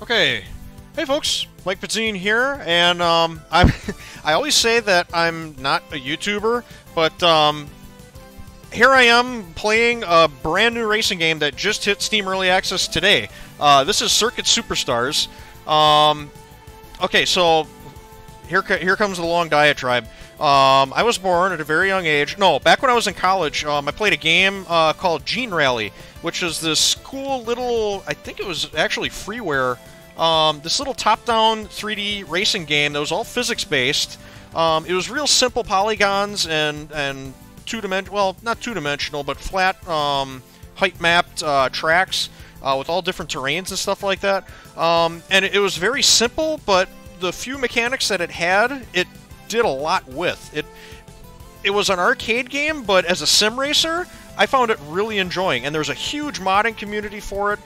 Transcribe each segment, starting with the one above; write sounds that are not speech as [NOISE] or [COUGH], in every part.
Okay. Hey folks, Mike Budzien here, and um, [LAUGHS] I'm I always say that I'm not a YouTuber, but um, here I am playing a brand new racing game that just hit Steam Early Access today. Uh, this is Circuit Superstars. Um, okay, so here here comes the long diatribe. Um, I was born at a very young age. No, back when I was in college, um, I played a game uh, called GeneRally, which is this cool little. I think it was actually freeware. Um, this little top-down 3D racing game that was all physics-based. Um, it was real simple polygons and and two-dimensional. Well, not two-dimensional, but flat um, height-mapped uh, tracks uh, with all different terrains and stuff like that. Um, and it, it was very simple, but the few mechanics that it had, it did a lot with. It it was an arcade game, but as a sim racer, I found it really enjoying. And there's a huge modding community for it.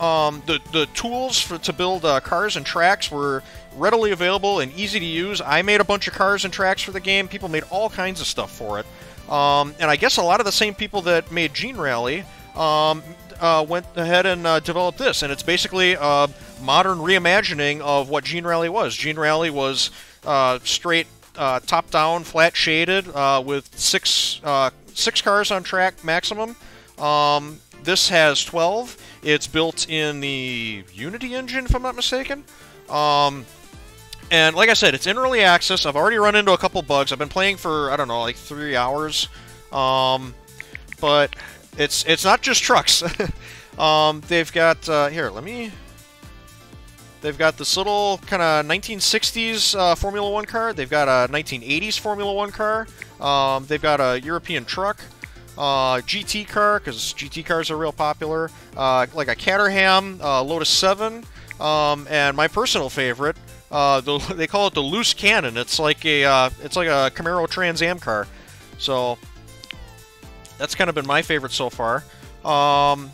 Um, the the tools for to build uh, cars and tracks were readily available and easy to use. I made a bunch of cars and tracks for the game. People made all kinds of stuff for it. Um, and I guess a lot of the same people that made GeneRally um, uh, went ahead and uh, developed this. And it's basically a modern reimagining of what GeneRally was. GeneRally was uh, straight uh, top down, flat shaded, uh, with six uh, six cars on track maximum. Um, this has 12. It's built in the Unity engine, if I'm not mistaken. Um, and like I said, it's in early access. I've already run into a couple bugs. I've been playing for I don't know, like three hours. Um, but it's it's not just trucks. [LAUGHS] um, they've got uh, here. Let me They've got this little kind of 1960s uh, Formula One car. They've got a 1980s Formula One car. Um, they've got a European truck, uh, GT car because GT cars are real popular. Uh, like a Caterham uh, Lotus 7, um, and my personal favorite, uh, the, [LAUGHS] they call it the loose cannon. It's like a uh, it's like a Camaro Trans Am car. So that's kind of been my favorite so far. Um,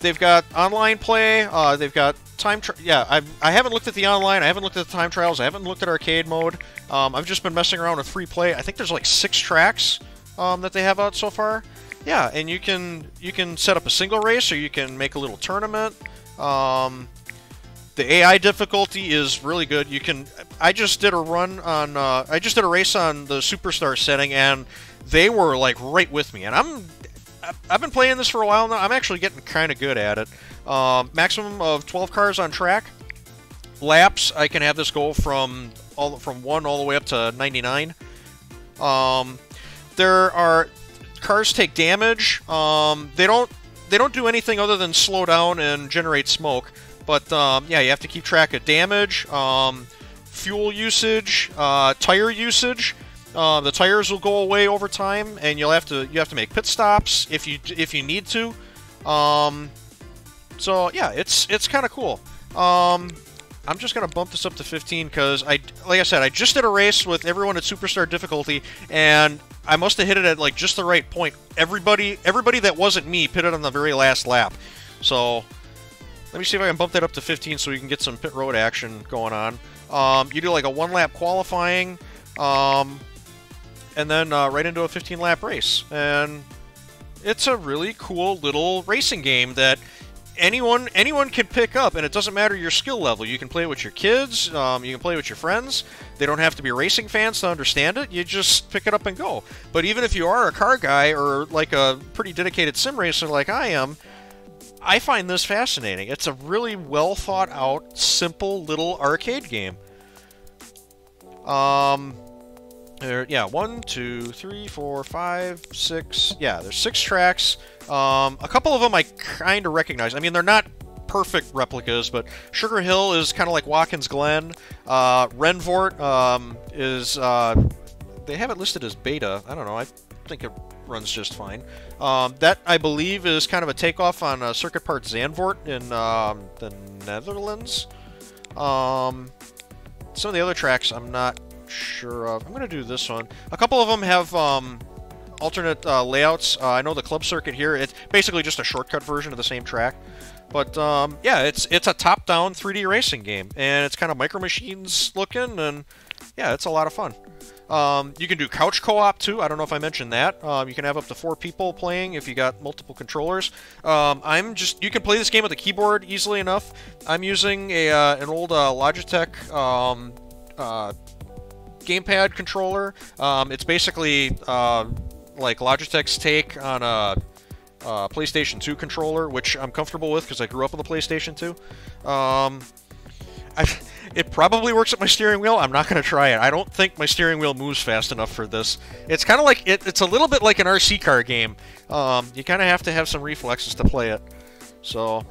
they've got online play. they've got time yeah, I, I haven't looked at the online, I haven't looked at the time trials, I haven't looked at arcade mode. Um, I've just been messing around with free play. I think there's like six tracks um, that they have out so far. Yeah, and you can you can set up a single race or you can make a little tournament. Um, the AI difficulty is really good. You can. I just did a run on. Uh, I just did a race on the superstar setting, and they were like right with me. And I'm. I've been playing this for a while now. I'm actually getting kind of good at it. Um, maximum of 12 cars on track. Laps, I can have this go from all from 1 all the way up to 99. Um, there are cars take damage. Um, they don't they don't do anything other than slow down and generate smoke. But um, yeah, you have to keep track of damage, um, fuel usage, uh, tire usage. Uh, the tires will go away over time, and you'll have to you have to make pit stops if you if you need to. Um, so yeah, it's it's kind of cool. Um, I'm just gonna bump this up to 15 because I, like I said, I just did a race with everyone at superstar difficulty, and I must have hit it at like just the right point. Everybody, everybody that wasn't me, pitted on the very last lap. So let me see if I can bump that up to 15 so we can get some pit road action going on. Um, you do like a one lap qualifying, um, and then uh, right into a 15 lap race, and it's a really cool little racing game that anyone anyone can pick up, and it doesn't matter your skill level. You can play with your kids, um, you can play with your friends. They don't have to be racing fans to understand it. You just pick it up and go. But even if you are a car guy or like a pretty dedicated sim racer like I am, I find this fascinating. It's a really well thought out, simple little arcade game. Um, there, yeah, one, two, three, four, five, six. Yeah, there's six tracks. Um, a couple of them I kind of recognize. I mean, they're not perfect replicas, but Sugar Hill is kind of like Watkins Glen. Uh, Renvort um, is, uh, they have it listed as beta. I don't know. I think it runs just fine. Um, that, I believe, is kind of a takeoff on uh, Circuit Park Zandvoort in um, the Netherlands. Um, some of the other tracks I'm not sure of. I'm going to do this one. A couple of them have um, alternate uh, layouts. Uh, I know the club circuit here, it's basically just a shortcut version of the same track. But um, yeah, it's it's a top-down 3D racing game, and it's kind of Micro Machines looking, and yeah, it's a lot of fun. Um, you can do couch co-op too. I don't know if I mentioned that. Um, you can have up to four people playing if you got multiple controllers. Um, I'm just you can play this game with a keyboard easily enough. I'm using a uh, an old uh, Logitech um, uh, gamepad controller. Um, it's basically uh, like Logitech's take on a, a, PlayStation 2 controller, which I'm comfortable with because I grew up on the PlayStation 2. Um, I, [LAUGHS] it probably works at my steering wheel. I'm not going to try it. I don't think my steering wheel moves fast enough for this. It's kind of like it, it's a little bit like an RC car game. Um, you kind of have to have some reflexes to play it. So,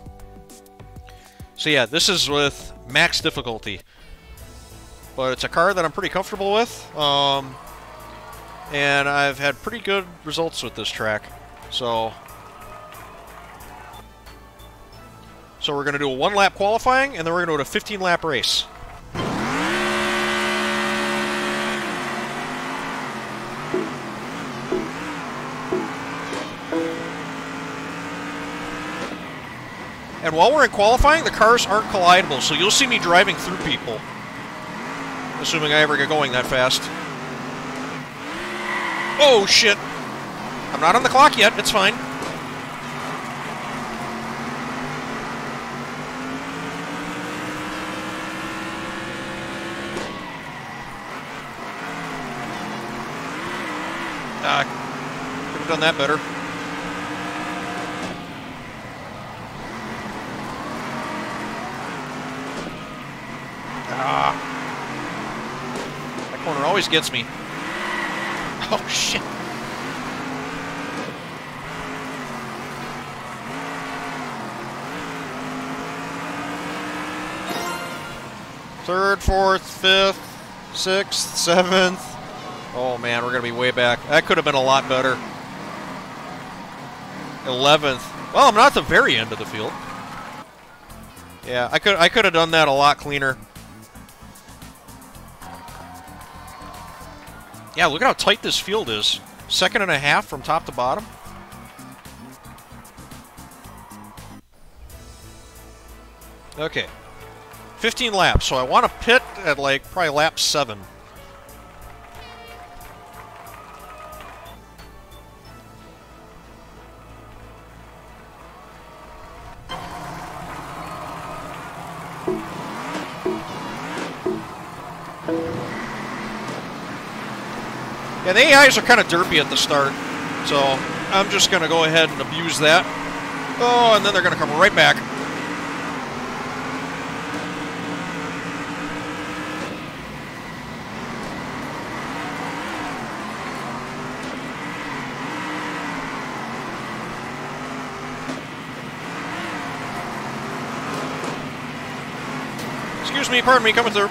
so yeah, this is with max difficulty. But it's a car that I'm pretty comfortable with. Um, and I've had pretty good results with this track. So, so we're going to do a one lap qualifying, and then we're going to do a 15 lap race. And while we're in qualifying, the cars aren't collidable, so you'll see me driving through people. Assuming I ever get going that fast. Oh, shit. I'm not on the clock yet. It's fine. Ah, could have done that better. Always gets me. [LAUGHS] Oh, shit. Third, fourth, fifth, sixth, seventh. Oh man, we're gonna be way back. That could have been a lot better. Eleventh. Well, I'm not at the very end of the field. Yeah, I could I could have done that a lot cleaner. Yeah, look at how tight this field is. Second and a half from top to bottom. Okay. 15 laps, so I want to pit at like probably lap 7. Yeah, the AIs are kind of derpy at the start, so I'm just going to go ahead and abuse that. Oh, and then they're going to come right back. Excuse me, pardon me, coming through.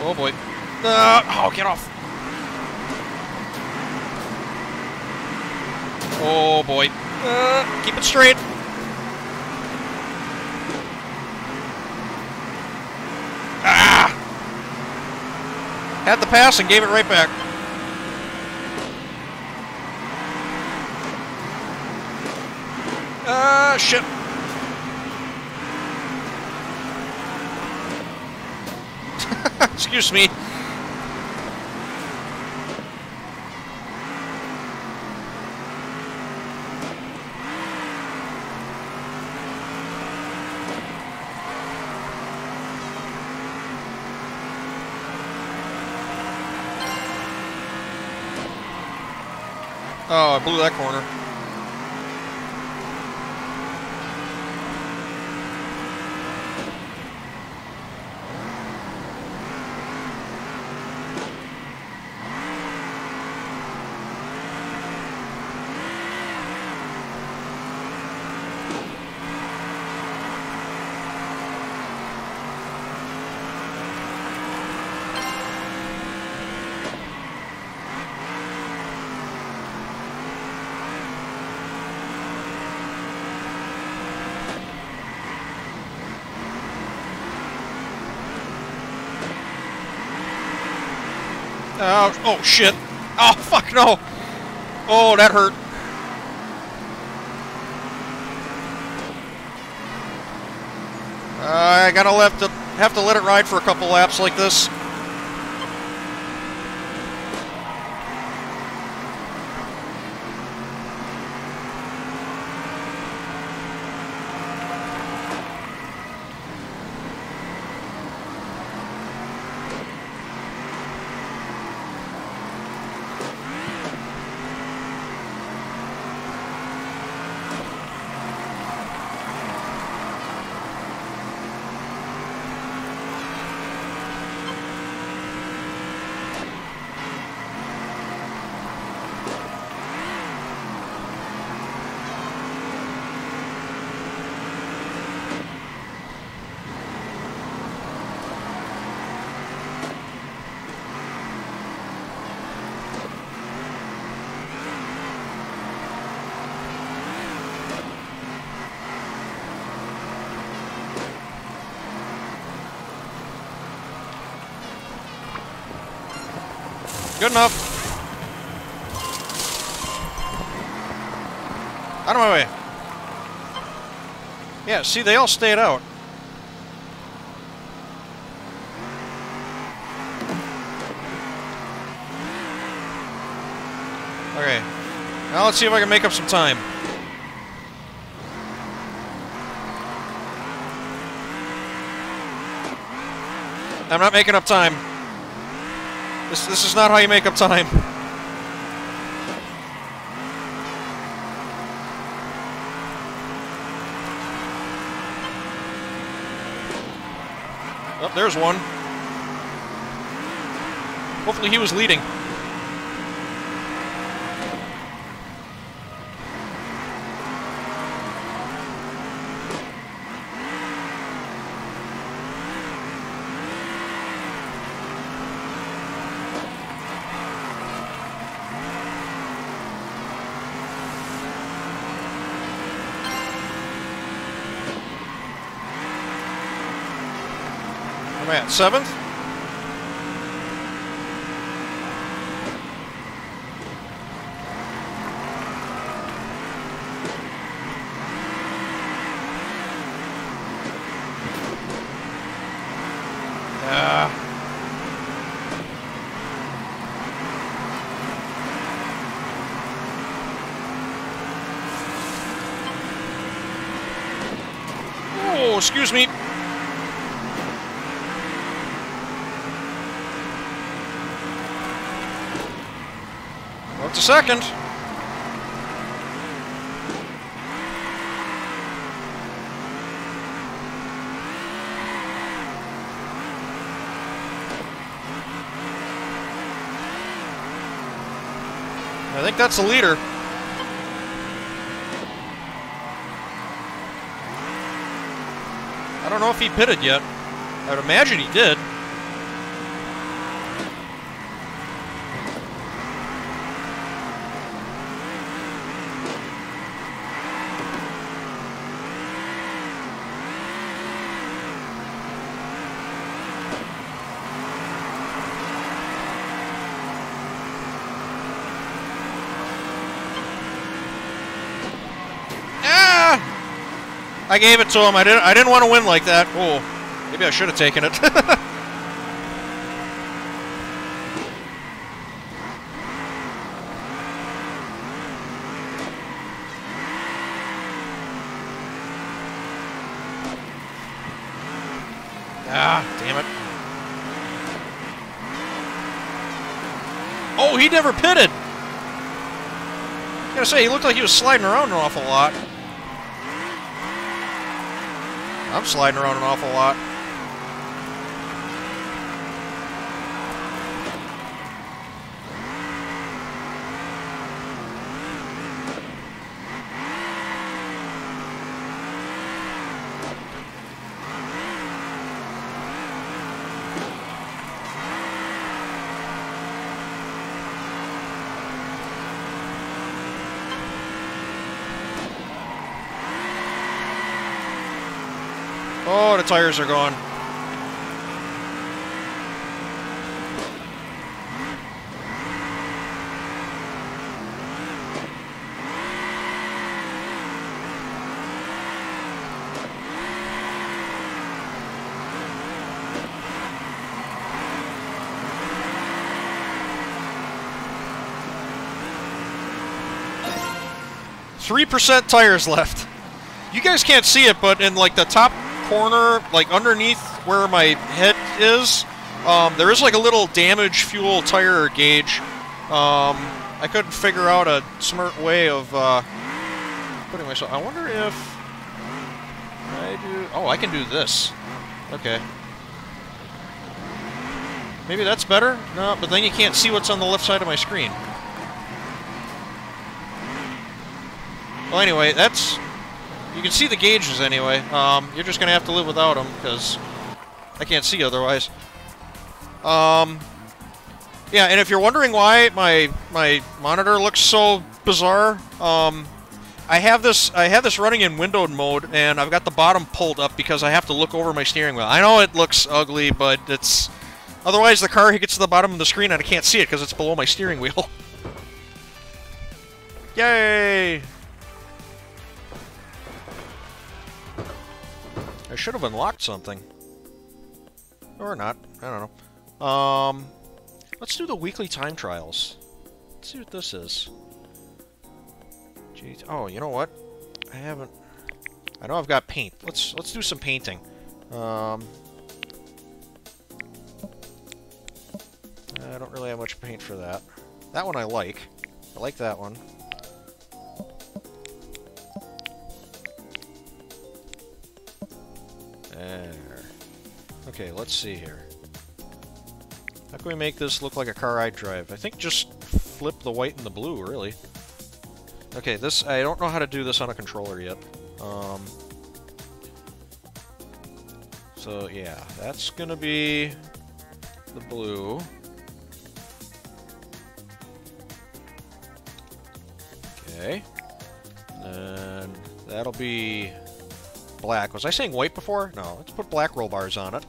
Oh boy. Oh, get off. Oh boy. Uh, keep it straight. Ah! Had the pass and gave it right back. Ah, uh, shit. [LAUGHS] Excuse me. Blew that corner. Oh, oh shit. Oh, fuck no. Oh, that hurt. Uh, I gotta left to, have to let it ride for a couple laps like this. Good enough. Out of my way. Yeah, see, they all stayed out. Okay. Now let's see if I can make up some time. I'm not making up time. This, this is not how you make up time. Oh, there's one. Hopefully he was leading. I'm at seventh. Ah. Oh, excuse me. Up to second. I think that's the leader. I don't know if he pitted yet. I would imagine he did. Ah! I gave it to him. I didn't. I didn't want to win like that. Oh, maybe I should have taken it. [LAUGHS] ah, damn it! Oh, he never pitted. I gotta say, he looked like he was sliding around an awful lot. I'm sliding around an awful lot. tires are gone. Three percent tires left. You guys can't see it, but in like the top corner, like underneath where my head is, um, there is like a little damage fuel tire gauge. Um, I couldn't figure out a smart way of uh, putting myself. I wonder if I do. Oh, I can do this. Okay. Maybe that's better? No, but then you can't see what's on the left side of my screen. Well, anyway, that's... You can see the gauges anyway. Um, you're just going to have to live without them, because I can't see otherwise. Um, yeah, and if you're wondering why my my monitor looks so bizarre, um, I have this I have this running in windowed mode, and I've got the bottom pulled up because I have to look over my steering wheel. I know it looks ugly, but it's otherwise the car gets to the bottom of the screen and I can't see it because it's below my steering wheel. [LAUGHS] Yay! I should have unlocked something. Or not. I don't know. Um, let's do the weekly time trials. Let's see what this is. Jeez. Oh, you know what? I haven't... I know I've got paint. Let's let's do some painting. Um, I don't really have much paint for that. That one I like. I like that one. There. Okay, let's see here. How can we make this look like a car I drive? I think just flip the white and the blue, really. Okay, this I don't know how to do this on a controller yet. Um, so yeah, that's gonna be the blue. Okay. And that'll be black. Was I saying white before? No, let's put black roll bars on it.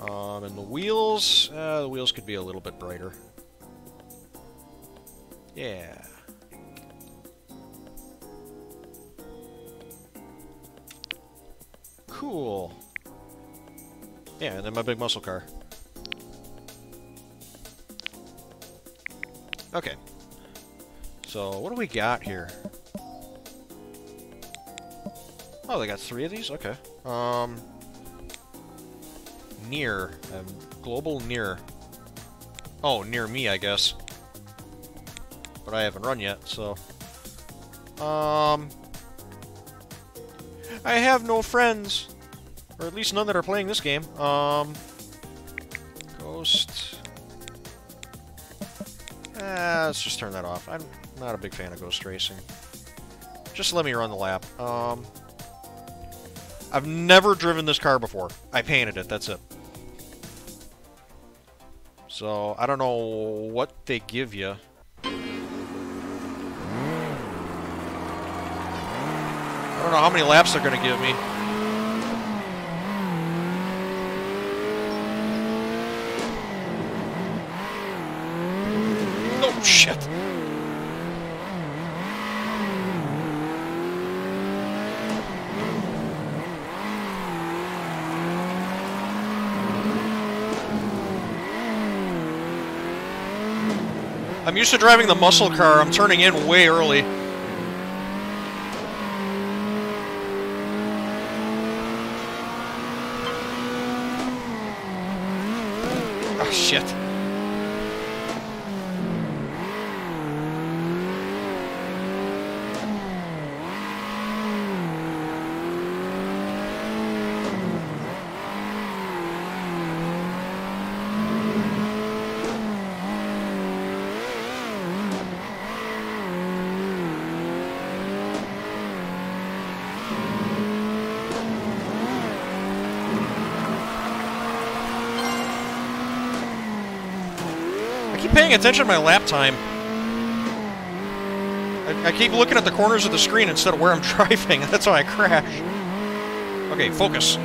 Um, and the wheels, uh, the wheels could be a little bit brighter. Yeah. Cool. Yeah, and then my big muscle car. Okay. So, what do we got here? Oh, they got three of these? Okay. Um, near. Um, global near. Oh, near me, I guess. But I haven't run yet, so... Um... I have no friends. Or at least none that are playing this game. Um... Ghost... Ah, let's just turn that off. I'm not a big fan of Ghost Racing. Just let me run the lap. Um... I've never driven this car before. I painted it, that's it. So, I don't know what they give you. I don't know how many laps they're going to give me. Oh, shit. I'm used to driving the muscle car. I'm turning in way early. Oh, shit. Paying attention to my lap time. I, I, keep looking at the corners of the screen instead of where I'm [LAUGHS] driving. That's why I crash. Okay, focus.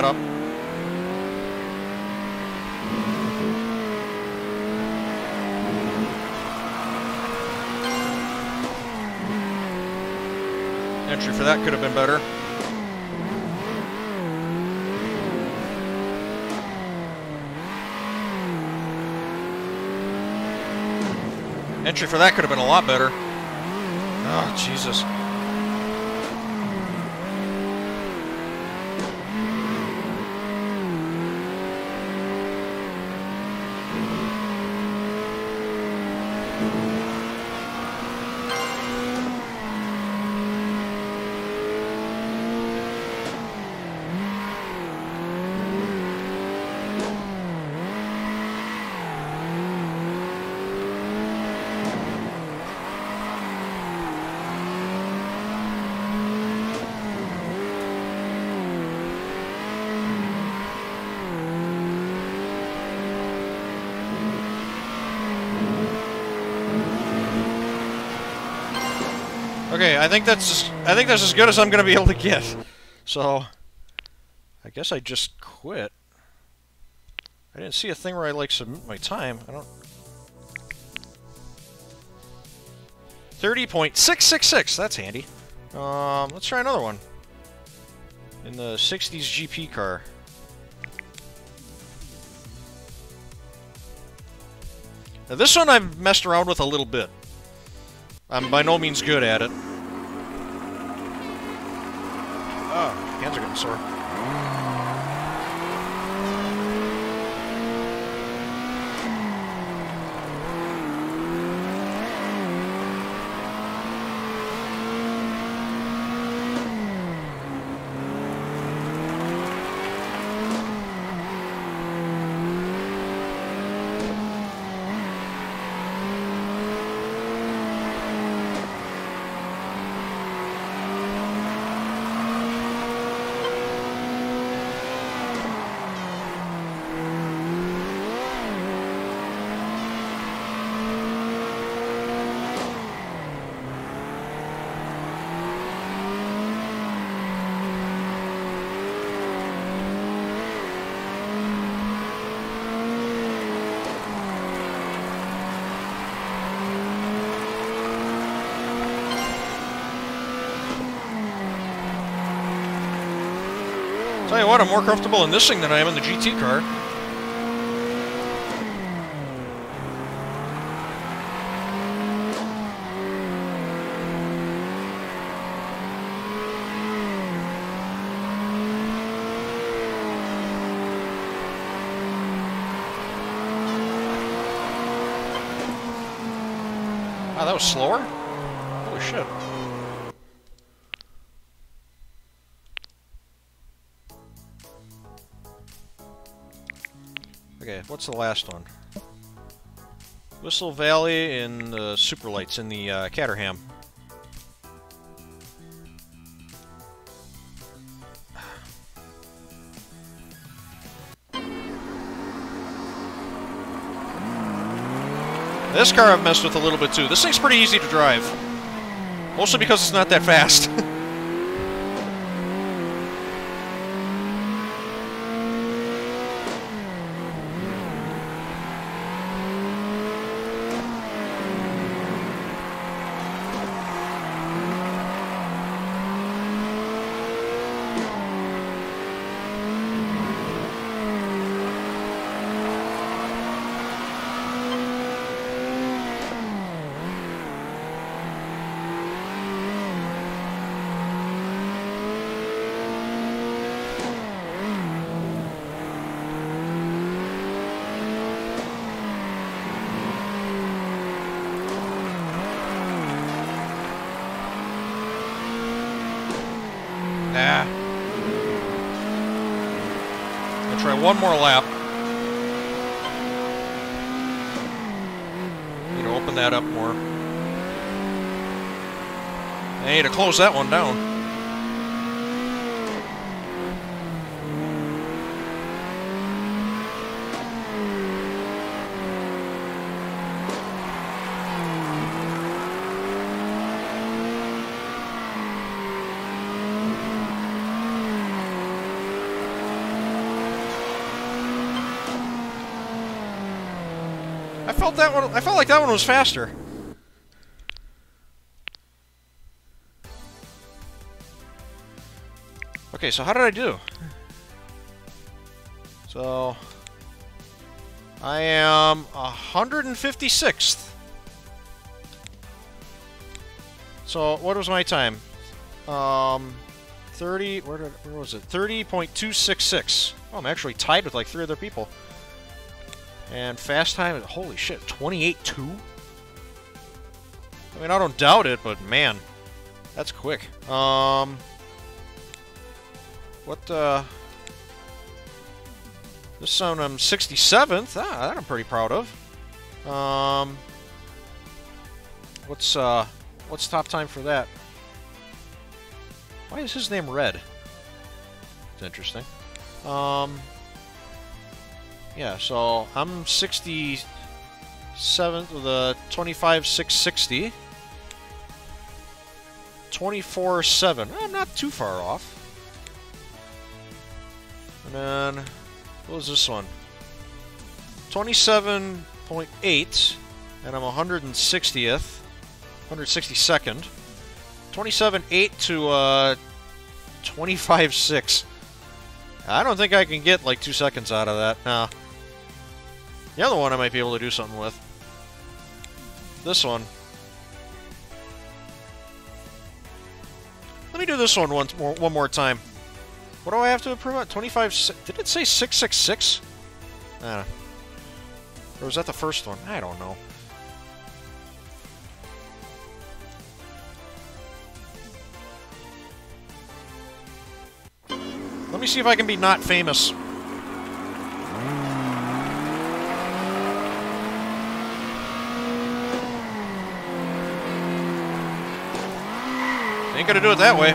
That up. Entry for that could have been better. Entry for that could have been a lot better. Oh, Jesus. Okay, I think that's I think that's as good as I'm gonna be able to get. So, I guess I just quit. I didn't see a thing where I like submit my time. I don't. Thirty point six six six. That's handy. Um, let's try another one. In the '60s GP car. Now this one I've messed around with a little bit. I'm by no means good at it. Oh, hands are getting sore. Tell you what, I'm more comfortable in this thing than I am in the GT car. Wow, that was slower? What's the last one? Whistle Valley and the Super Lights in the uh, Caterham. This car I've messed with a little bit too. This thing's pretty easy to drive. Mostly because it's not that fast. [LAUGHS] Nah. One more lap. Need to open that up more. I need to close that one down. felt that one. I felt like that one was faster. Okay, so how did I do? So I am 156th. So what was my time? Um, 30. Where did? Where was it? 30.266. Oh, I'm actually tied with like three other people. And fast time, holy shit, 28.2? I mean, I don't doubt it, but man, that's quick. Um, what, uh, this one I'm 67th. Ah, that I'm pretty proud of. Um, what's, uh, what's top time for that? Why is his name red? It's interesting. Um, yeah, so I'm 67th with a 25,660. 24-7. I'm not too far off. And then, what was this one? 27.8, and I'm 160th. 162nd. 27.8 to uh, 25.6. I don't think I can get like two seconds out of that. Nah. The other one I might be able to do something with. This one. Let me do this one once more, one more time. What do I have to improve on? 25... Did it say 666? I know. Or was that the first one? I don't know. Let me see if I can be not famous. Gonna do it that way.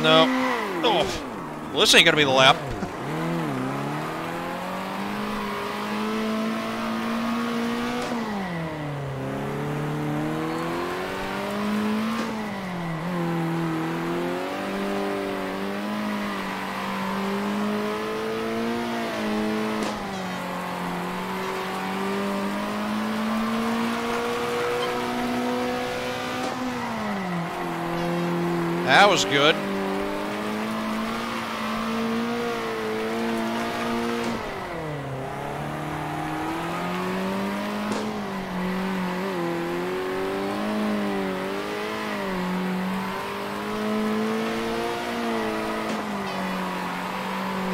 No. Oh. Well, this ain't gonna be the lap. Was good.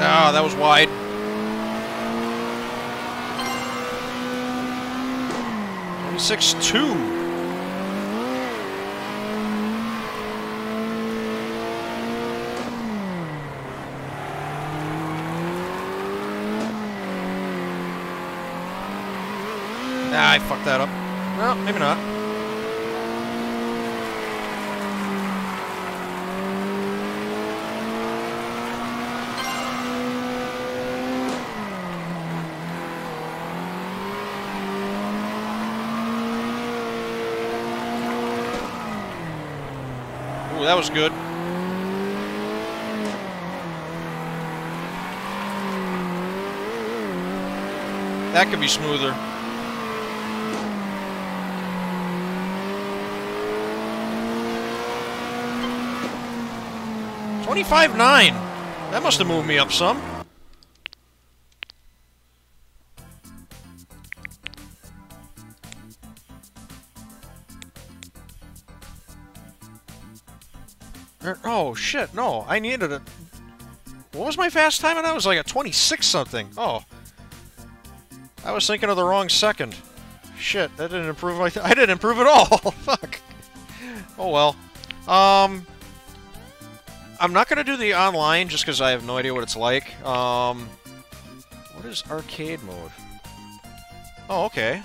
Ah, that was wide. Twenty-six two. Ah, I fucked that up. Well, maybe not. Ooh, that was good. That could be smoother. Twenty-five nine. That must have moved me up some. Shit! No, I needed a. What was my fast time? And that was like a twenty-six something. Oh, I was thinking of the wrong second. Shit, that didn't improve my. I didn't improve at all. [LAUGHS] Fuck. Oh well. Um. I'm not gonna do the online just because I have no idea what it's like. Um. What is arcade mode? Oh, okay.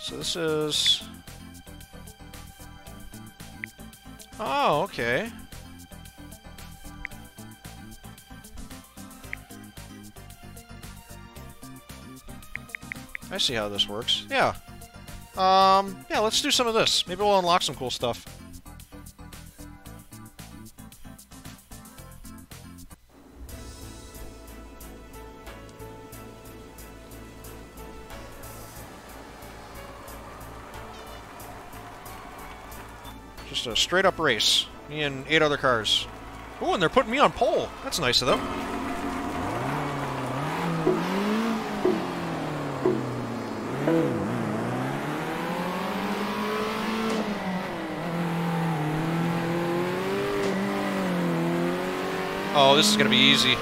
So this is Oh, okay. I see how this works. Yeah. Um, yeah, let's do some of this. Maybe we'll unlock some cool stuff. Just a straight up race. Me and eight other cars. Oh, and they're putting me on pole. That's nice of them. This is going to be easy.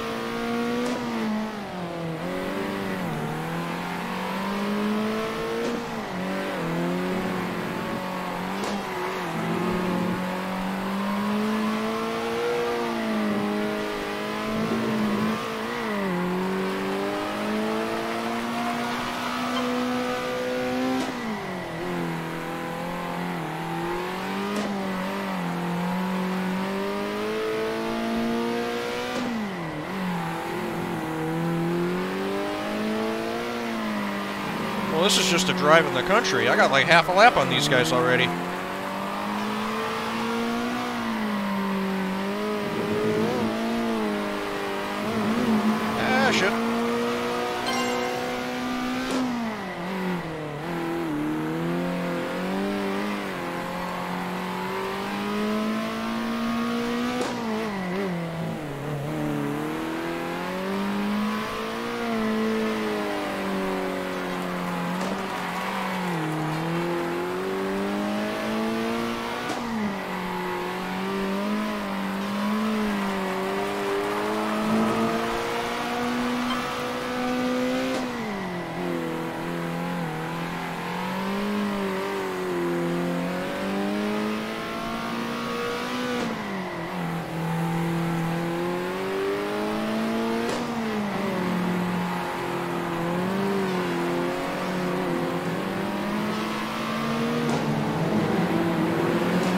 Just a drive in the country. I got like half a lap on these guys already. Ah, shit.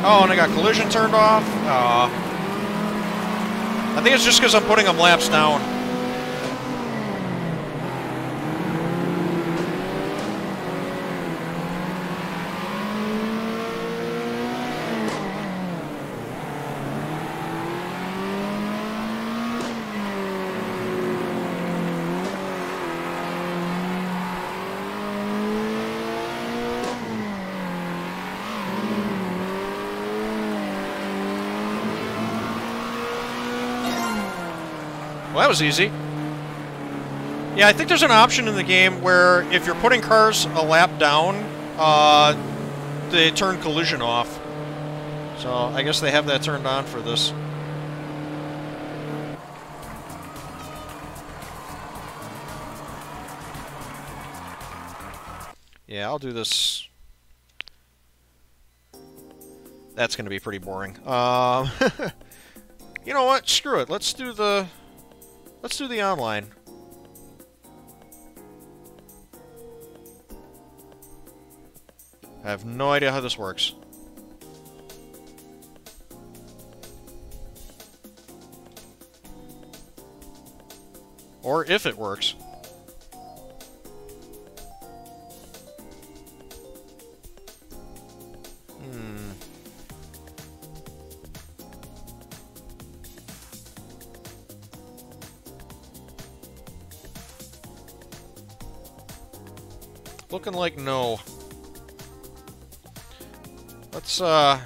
Oh, and I got collision turned off. I think it's just because I'm putting them laps down. That was easy. Yeah, I think there's an option in the game where if you're putting cars a lap down, uh, they turn collision off. So I guess they have that turned on for this. Yeah, I'll do this. That's going to be pretty boring. Um, [LAUGHS] you know what? Screw it. Let's do the Let's do the online. I have no idea how this works. Or if it works. Looking like no. Let's, uh...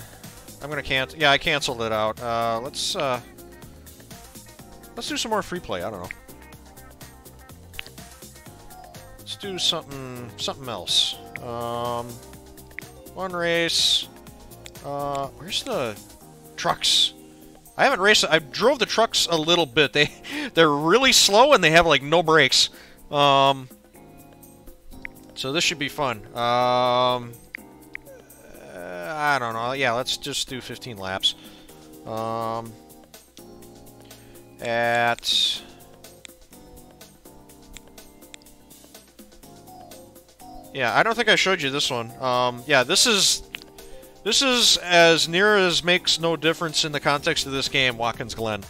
I'm gonna cancel... Yeah, I canceled it out. Uh, let's, uh... Let's do some more free play. I don't know. Let's do something... something else. Um... One race... Uh... Where's the... trucks? I haven't raced... I drove the trucks a little bit. They... [LAUGHS] They're really slow and they have, like, no brakes. Um... So this should be fun. Um, uh, I don't know. Yeah, let's just do 15 laps. Um, at... Yeah, I don't think I showed you this one. Um, yeah, this is... This is as near as makes no difference in the context of this game, Watkins Glen.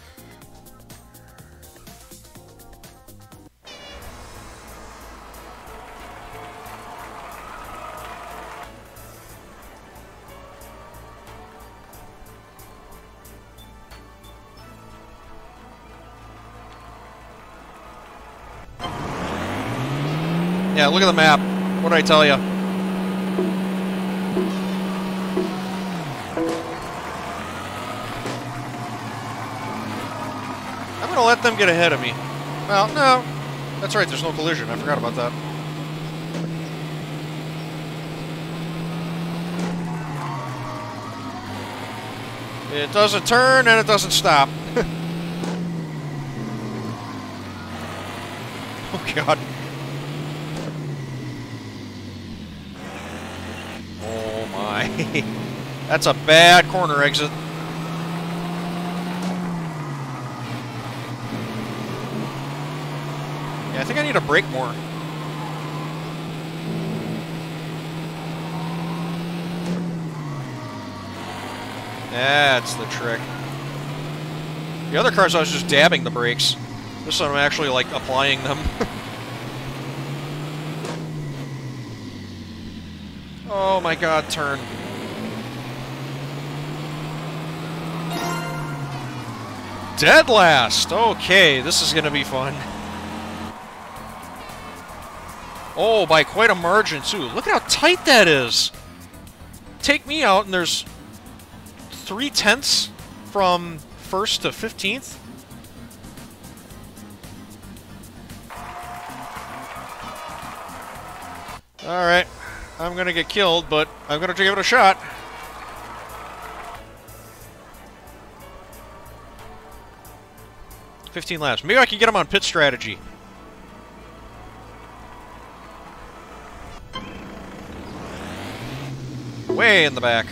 Yeah, look at the map. What did I tell you? I'm gonna let them get ahead of me. Well, no. That's right, there's no collision. I forgot about that. It doesn't turn and it doesn't stop. [LAUGHS] oh god. Oh my. [LAUGHS] That's a bad corner exit. Yeah, I think I need to brake more. That's the trick. The other cars I was just dabbing the brakes. This one I'm actually like applying them. [LAUGHS] oh my god, turn. Dead last! Okay, this is gonna be fun. Oh, by quite a margin, too. Look at how tight that is! Take me out, and there's three tenths from first to 15th? Alright. I'm gonna get killed, but I'm gonna give it a shot. Fifteen laps. Maybe I can get him on pit strategy. Way in the back.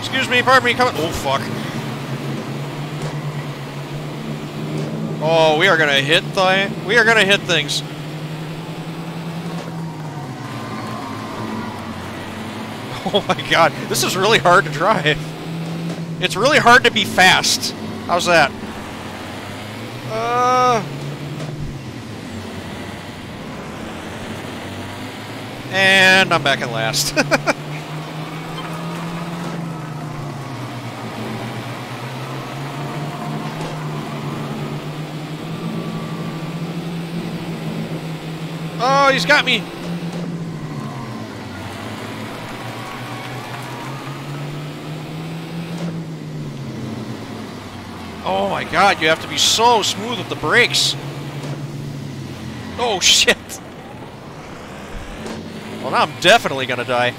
Excuse me, pardon me, coming. Oh, fuck. Oh, we are gonna hit th we are gonna hit things. [LAUGHS] Oh my god, this is really hard to drive. It's really hard to be fast. How's that? Uh... And I'm back in last. [LAUGHS] oh, he's got me! Oh my god, you have to be so smooth with the brakes. Oh [LAUGHS] shit. Well, now I'm definitely gonna die.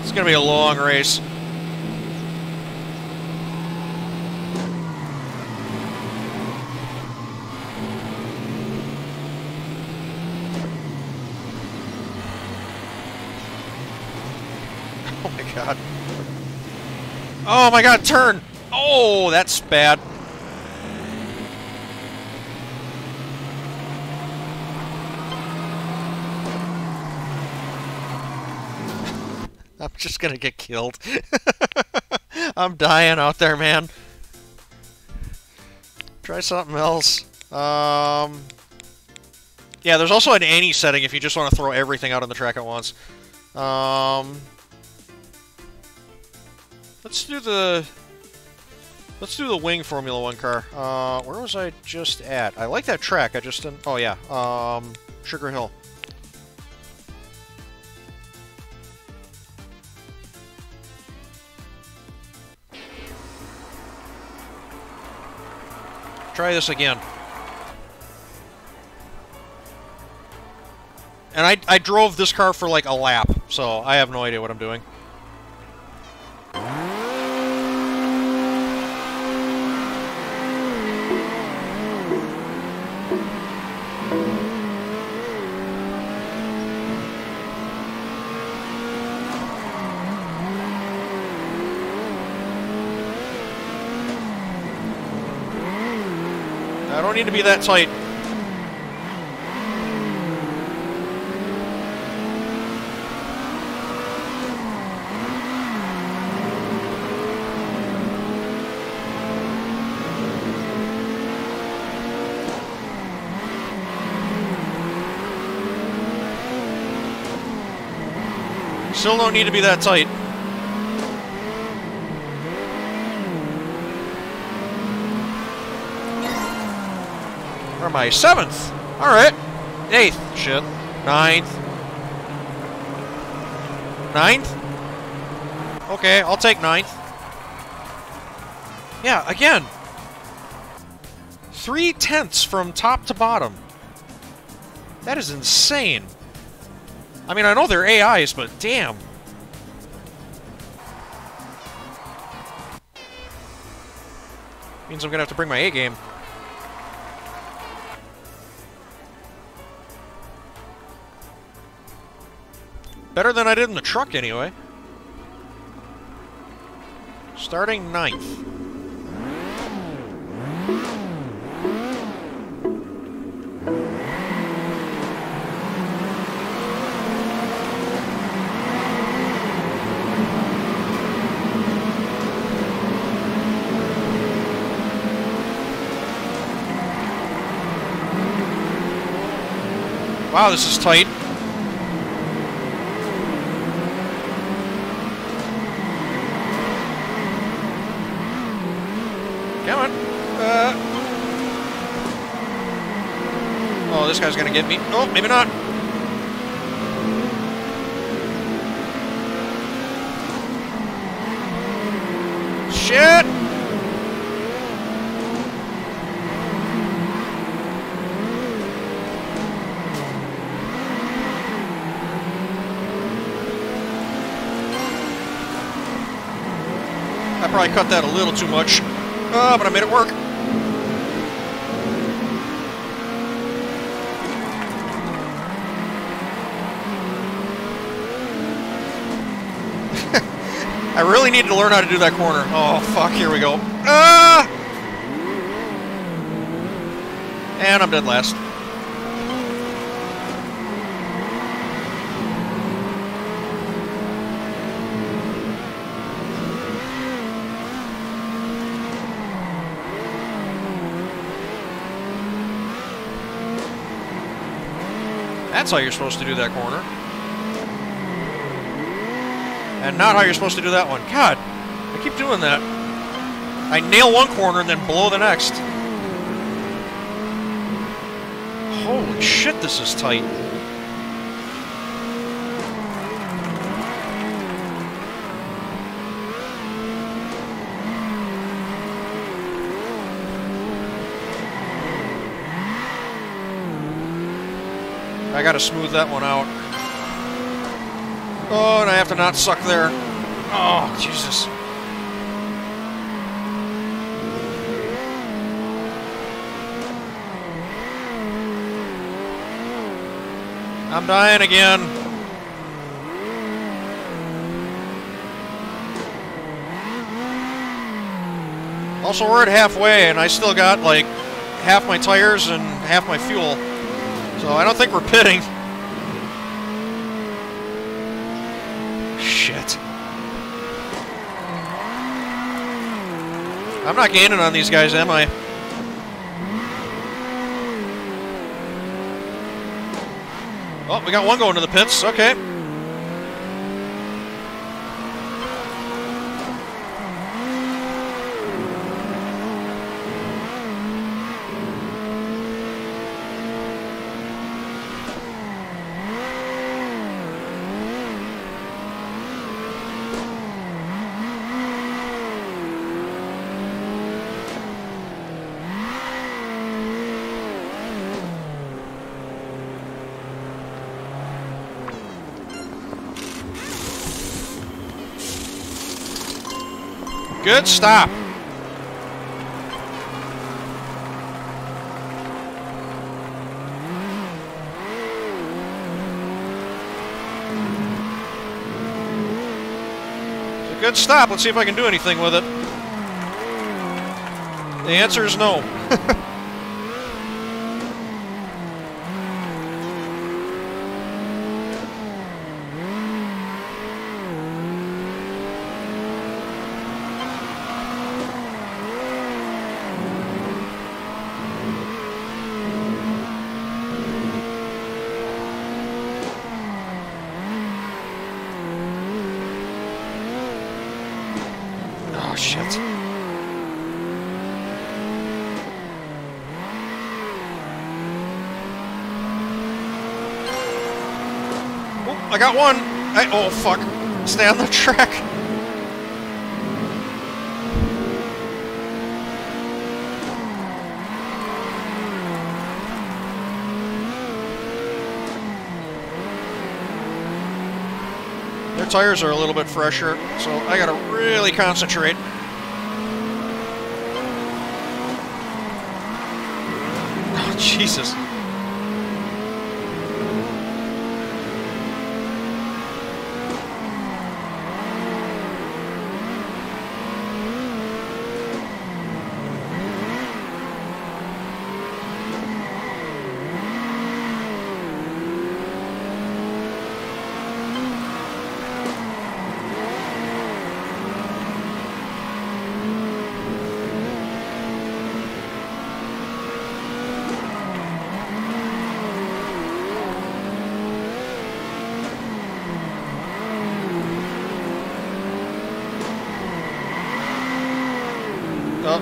It's gonna be a long race. My god. Oh my god, turn! Oh, that's bad. [LAUGHS] I'm just gonna get killed. [LAUGHS] I'm dying out there, man. Try something else. Um, yeah, there's also an any setting if you just want to throw everything out on the track at once. Um, let's do the let's do the wing Formula One car. Uh, where was I just at? I like that track. I just didn't. Oh yeah, um, Sugar Hill. Try this again. And I, I drove this car for like a lap, so I have no idea what I'm doing. don't need to be that tight. Still don't need to be that tight. I? Seventh! Alright. Eighth. Shit. Ninth. Ninth? Okay, I'll take ninth. Yeah, again. Three tenths from top to bottom. That is insane. I mean, I know they're AIs, but damn. Means I'm gonna have to bring my A game. Better than I did in the truck, anyway. Starting ninth. Wow, this is tight. Come on. Uh. This guy's gonna get me. Oh, maybe not. Shit! I probably cut that a little too much. Oh, but I made it work. Need to learn how to do that corner. Oh, fuck, here we go. Ah! And I'm dead last. That's how you're supposed to do that corner. And not how you're supposed to do that one. God, I keep doing that. I nail one corner and then blow the next. Holy shit, this is tight. I gotta smooth that one out. Oh, and I have to not suck there. Oh, Jesus. I'm dying again. Also, we're at halfway, and I still got, like, half my tires and half my fuel. So I don't think we're pitting. Shit. I'm not gaining on these guys, am I? Oh, we got one going to the pits. Okay. Good stop. Good stop. Let's see if I can do anything with it. The answer is no. [LAUGHS] shit. Oh, I got one. I, oh, fuck. Stay on the track. Their tires are a little bit fresher, so I gotta really concentrate. [LAUGHS] Oh, Jesus.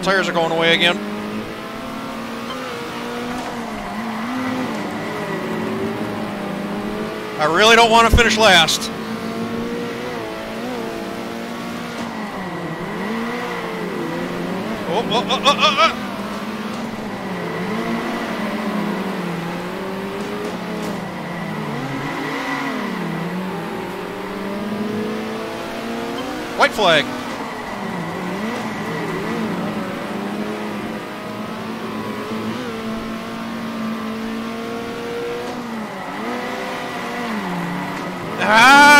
Oh, tires are going away again. I really don't want to finish last. Oh, oh, oh, oh, oh, oh. White flag.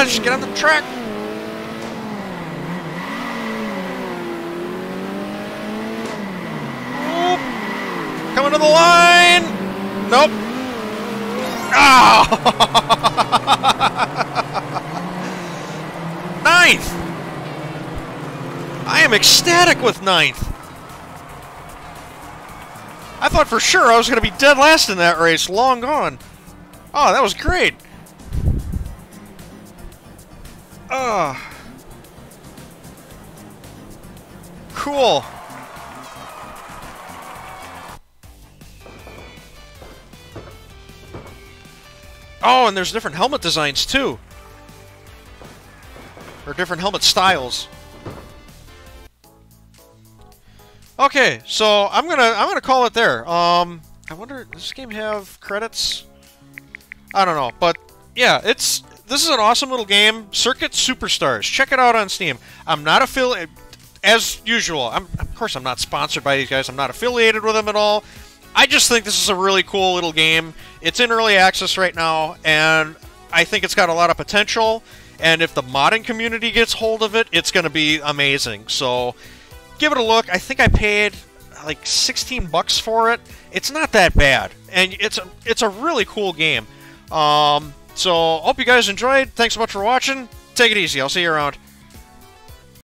Get on the track. Oop. Coming to the line. Nope. Ah. [LAUGHS] ninth. I am ecstatic with ninth. I thought for sure I was going to be dead last in that race. Long gone. Oh, that was great. Ah. Cool. Oh, and there's different helmet designs too. Or different helmet styles. Okay, so I'm gonna I'm gonna call it there. Um, I wonder does this game have credits? I don't know, but yeah, it's this is an awesome little game. Circuit Superstars. Check it out on Steam. I'm not affiliated, as usual. I'm, of course, I'm not sponsored by these guys. I'm not affiliated with them at all. I just think this is a really cool little game. It's in early access right now, and I think it's got a lot of potential. And if the modding community gets hold of it, it's going to be amazing. So give it a look. I think I paid like 16 bucks for it. It's not that bad, and it's a it's a really cool game. Um, so, hope you guys enjoyed. Thanks so much for watching. Take it easy. I'll see you around.